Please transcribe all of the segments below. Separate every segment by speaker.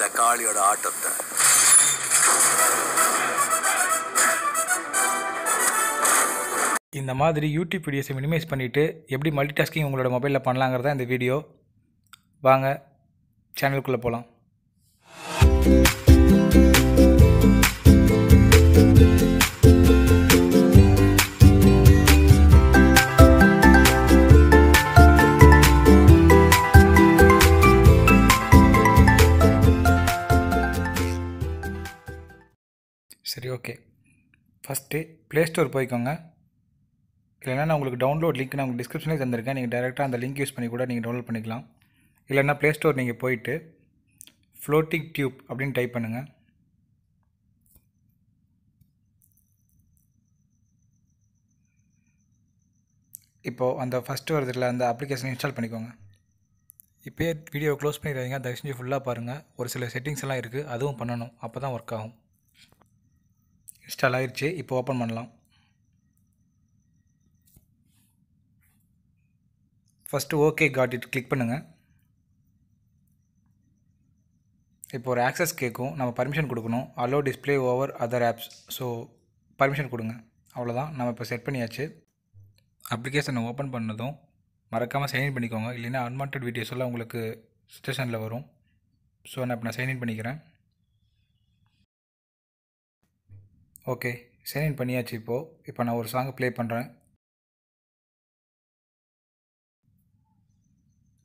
Speaker 1: இந்த காளியோட ஆட்டத்தை.
Speaker 2: இந்த மாதிரி யூடியூப் வீடியோஸை மினிமைஸ் பண்ணிவிட்டு எப்படி மல்டி டாஸ்கிங் உங்களோட மொபைலில் பண்ணலாங்கிறதா இந்த வீடியோ வாங்க சேனலுக்குள்ளே போகலாம் சரி ஓகே ஃபஸ்ட்டு ப்ளே ஸ்டோர் போய்க்கோங்க. இல்லைன்னா நான் உங்களுக்கு டவுன்லோட் லிங்க் நான் உங்களுக்கு டிஸ்கிரிப்ஷன்லேயே தந்திருக்கேன். நீங்கள் டேரெக்டாக அந்த லிங்க் யூஸ் பண்ணி கூட நீங்கள் டவுன்லோட் பண்ணிக்கலாம். இல்லைன்னா ப்ளே ஸ்டோர் நீங்கள் போயிட்டு ஃப்ளோட்டிங் டியூப் அப்படின்னு டைப் பண்ணுங்கள் இப்போது அந்த ஃபஸ்ட்டு வருதில் அந்த அப்ளிகேஷனை இன்ஸ்டால் பண்ணிக்கோங்க. இப்போயே வீடியோ க்ளோஸ் பண்ணிடுறீங்க தயவு செஞ்சு ஃபுல்லாக பாருங்கள் ஒரு சில செட்டிங்ஸ் எல்லாம் இருக்குது அதுவும் பண்ணணும். அப்போ தான் ஒர்க் ஆகும். இன்ஸ்டால் ஆகிருச்சு இப்போ ஓப்பன் பண்ணலாம். First okay got it click பண்ணுங்கள் இப்போ ஒரு ஆக்சஸ் கேட்கும் நம்ம பர்மிஷன் கொடுக்கணும். Allow display over other apps so permission கொடுங்க. அவ்வளோதான் நம்ம இப்போ செட் பண்ணியாச்சு. அப்ளிகேஷனை ஓப்பன் பண்ணதும் மறக்காமல் சைன்இன் பண்ணிக்கோங்க. இல்லைன்னா அன்வான்ட் வீடியோஸ் எல்லாம் உங்களுக்கு சுச்சுவேஷனில் வரும். ஸோ நான் இப்போ நான் சைன்இன் பண்ணிக்கிறேன். ஓகே சைன்இன் பண்ணியாச்சு இப்போது இப்போ நான் ஒரு சாங் ப்ளே பண்ணுறேன்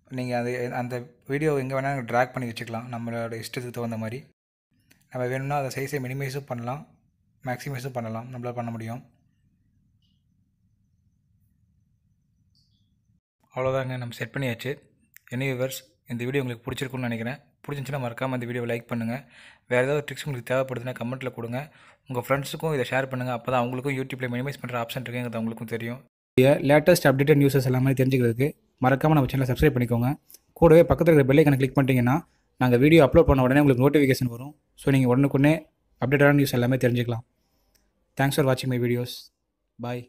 Speaker 2: நீங்கள் அது அந்த வீடியோ எங்கே வேணால் ட்ராக் பண்ணி வச்சுக்கலாம். நம்மளோட இஷ்டத்துக்கு தகுந்த மாதிரி. நம்ம வேணும்னா அதை சைஸை மினிமைஸும் பண்ணலாம். மேக்ஸிமைஸும் பண்ணலாம். நம்மளால் பண்ண முடியும். அவ்வளோதாங்க நம்ம செட் பண்ணியாச்சு. எனி வியூவர்ஸ் இந்த வீடியோ உங்களுக்கு பிடிச்சிருக்குன்னு நினைக்கிறேன். பிடிச்சிருந்துச்சுன்னா மறக்காமல் இந்த வீடியோவை லைக் பண்ணுங்கள் வேறு ஏதாவது ட்ரிக்ஸ் உங்களுக்கு தேவைப்படுதுன்னா கமெண்ட்டில் கொடுங்க. உங்கள் ஃப்ரெண்ட்ஸுக்கும் இதை ஷேர் பண்ணுங்கள் அப்போ தான் அவங்களுக்கும் யூடியூப்பில் மினிமைஸ் பண்ணுற ஆப்ஷன் இருக்குங்கிறது அவங்களுக்கும் தெரியும். லேட்டஸ்ட் அப்டேட்டட் நியூஸஸ் எல்லாமே தெரிஞ்சுக்கிறதுக்கு மறக்காமல் நம்ம சேனலை சப்ஸ்கிரைப் பண்ணிக்கோங்க. கூடவே பக்கத்தில் இருக்கிற பெல்லைக்கனை கிளிக் பண்ணிட்டீங்கன்னா நாங்கள் வீடியோ அப்லோட் பண்ண உடனே உங்களுக்கு நோட்டிஃபிகேஷன் வரும். ஸோ நீங்கள் உடனுக்குடனே அப்டேட்டடான நியூஸ் எல்லாமே தெரிஞ்சுக்கலாம். தேங்க்ஸ் ஃபார் வாட்சிங் மை வீடியோஸ் பாய்